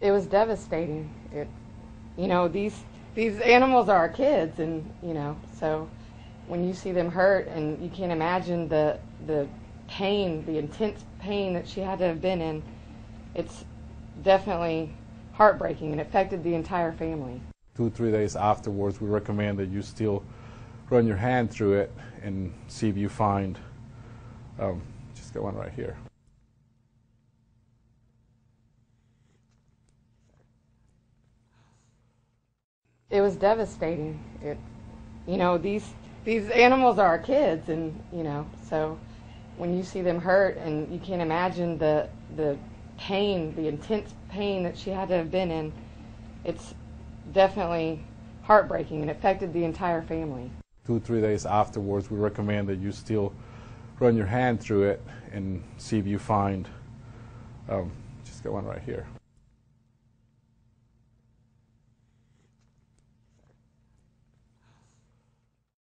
It was devastating. It, you know, these these animals are our kids, and you know, so when you see them hurt, and you can't imagine the the pain, the intense pain that she had to have been in, it's definitely heartbreaking and affected the entire family. Two, three days afterwards, we recommend that you still run your hand through it and see if you find, um, just got one right here. It was devastating. It, you know, these these animals are our kids, and you know, so when you see them hurt, and you can't imagine the the pain, the intense pain that she had to have been in, it's definitely heartbreaking and affected the entire family. Two, three days afterwards, we recommend that you still run your hand through it and see if you find, um, just got one right here.